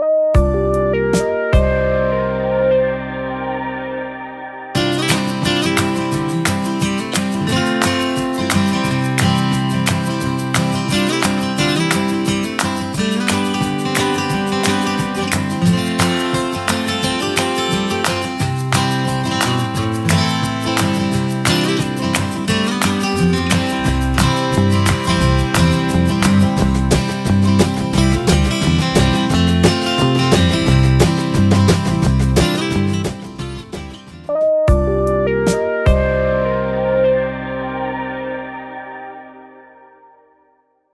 you